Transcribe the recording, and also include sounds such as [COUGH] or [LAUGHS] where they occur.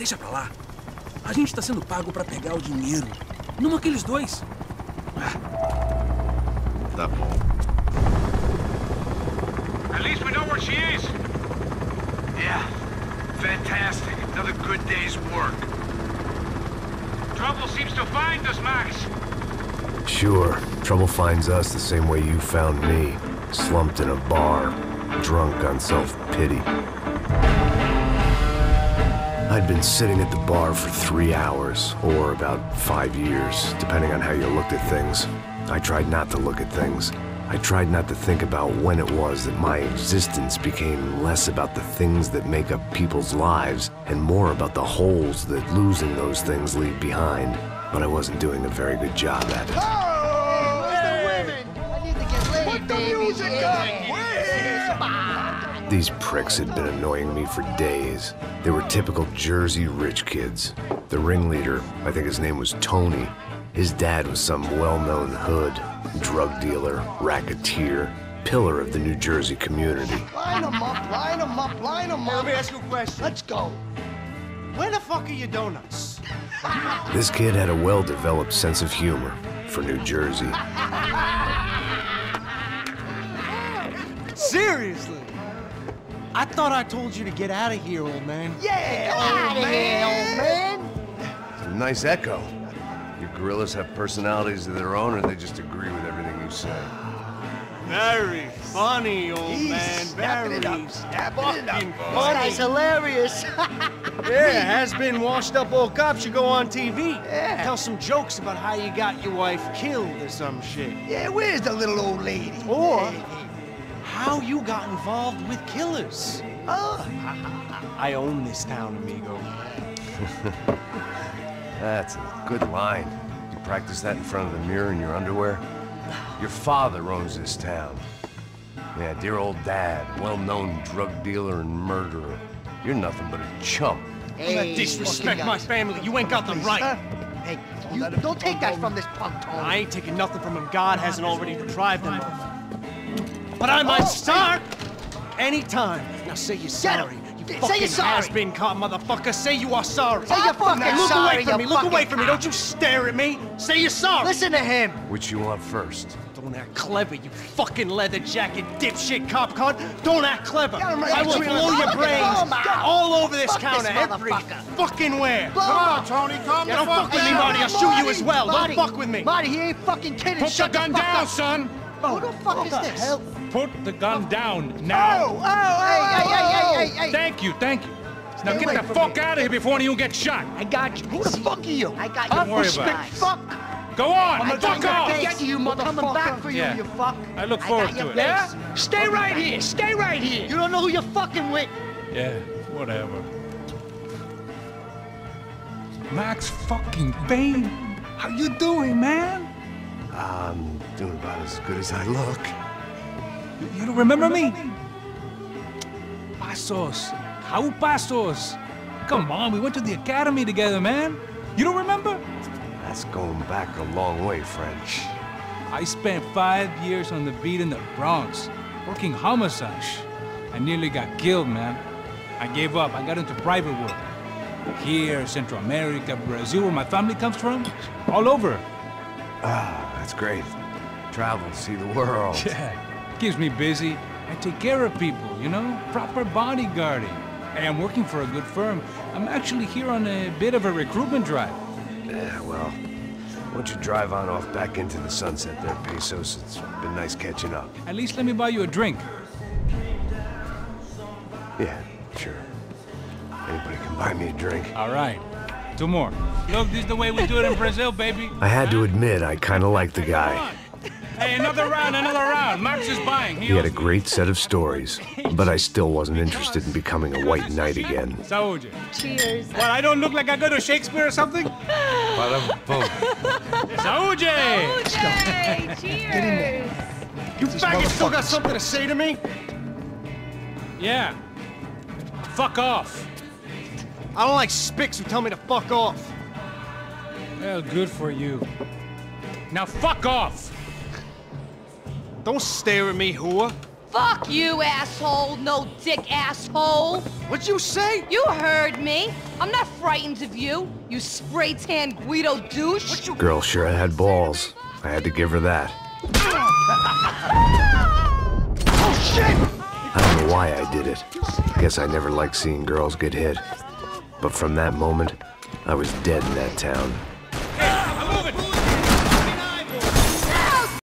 deixa pra lá. A gente tá sendo pago pra pegar o dinheiro. Não aqueles dois. Tá bom. At least we know where she is. Yeah. Fantastic. Another good day's work. Trouble seems to find us, Max. Sure, trouble finds us the same way you found me. Slumped in a bar, drunk on self-pity. I'd been sitting at the bar for three hours, or about five years, depending on how you looked at things. I tried not to look at things. I tried not to think about when it was that my existence became less about the things that make up people's lives and more about the holes that losing those things leave behind. But I wasn't doing a very good job at it. Oh, hey. The women! I need to get laid, Put the baby. music up! These pricks had been annoying me for days. They were typical Jersey rich kids. The ringleader, I think his name was Tony, his dad was some well-known hood, drug dealer, racketeer, pillar of the New Jersey community. Line them up, line them up, line them up. Let me ask you a question. Let's go. Where the fuck are your donuts? This kid had a well-developed sense of humor for New Jersey. [LAUGHS] Seriously? I thought I told you to get out of here, old man. Yeah, get out of here, old man. It's a nice echo. Your gorillas have personalities of their own, or they just agree with everything you say? Very funny, old He's man. snapping Very it up, snapping it up. funny. guy's hilarious. [LAUGHS] Yeah, has been washed up old cop should go on TV. Yeah. Tell some jokes about how you got your wife killed or some shit. yeah, where's the little old lady? Or Hey. How you got involved with killers. Oh, [LAUGHS] I own this town, amigo. [LAUGHS] That's a good line. You practice that in front of the mirror in your underwear? Your father owns this town. Yeah, dear old dad, well-known drug dealer and murderer. You're nothing but a chump. hey, Disrespect my family. You ain't got the right. Hey, you don't take that from this punk, Tony. I ain't taking nothing from him God hasn't already deprived him of. But I might oh! start anytime. Now say you're sorry. You Say fucking you're sorry. has-been caught motherfucker. Say you are sorry. Say you're fucking Now look sorry, away from me. Look away from me. Don't you stare at me. Say you're sorry. Listen to him. Which you want first? Don't act clever, you fucking leather jacket dipshit cop cunt. Don't act clever. Get him right I will between blow your brains all over this Fuck this counter every motherfucker. fucking where. Blow him up. Tony, calm Yeah, the don't fuck fuck with me. Marty. I'll shoot you as well. Marty, Don't fuck with me. Marty, he ain't fucking kidding. Put Shut the gun fuck down, up. son. Who the fuck is this? Hell? Put the gun oh. down Oh, now. oh, hey, hey, hey, hey, hey, hey. Thank you, thank you. Now Stay get the fuck me. out of here before one of you get shot. I got you. Who the fuck are you? I got you. Don't you. worry Respect, about it. fuck. Go on, I fuck got your off. base. you, motherfucker. coming back for you, Yeah. you fuck. I look forward got your to it. base. Yeah? Stay right here. Stay right here. You don't know who you're fucking with. Yeah, whatever. Max fucking Payne. How you doing, man? I'm doing about as good as I look. You don't remember me? Passos. How Passos? Come on, we went to the academy together, man. You don't remember? That's going back a long way, French. I spent five years on the beat in the Bronx, working homicide. I nearly got killed, man. I gave up. I got into private work. Here, Central America, Brazil, where my family comes from, all over. Ah, that's great. Travel, see the world. [LAUGHS] Yeah, keeps me busy. I take care of people, you know? Proper bodyguarding. Hey, I'm working for a good firm. I'm actually here on a bit of a recruitment drive. Yeah, well, why don't you drive on off back into the sunset there, Passos? It's been nice catching up. At least let me buy you a drink. Yeah, sure. Anybody can buy me a drink. All right. Two more. Look, this is the way we do it in [LAUGHS] Brazil, baby. I had to admit, I kind of liked the guy. Hey, another round, another round. Max is buying. He had a great set of stories, but I still wasn't interested in becoming a white knight again. Saúde. Cheers. What, I don't look like I go to Shakespeare or something? Bada boom. Saúde! Yay! Cheers. You faggot still got something to say to me? Yeah. Fuck off. I don't like spicks who tell me to fuck off. Well, good for you. Now fuck off! Don't stare at me, whore. Fuck you, asshole. No dick, asshole. What'd you say? You heard me. I'm not frightened of you, you spray tan Guido douche. Girl sure had balls. I had to give her that. [LAUGHS] Oh, shit! I don't know why I did it. Guess I never liked seeing girls get hit. But from that moment, I was dead in that town.